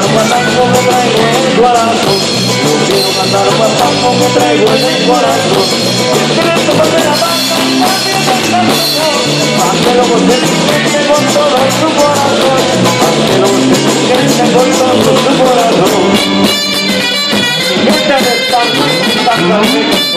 mandar uma tango me traigo el guarazo No quiero mandar uma tango me traigo el guarazo Quiero volver a Mándelo você, quente con todo su corazón Mándelo você, quente con todo su corazón Mi gente de tango, tango, tango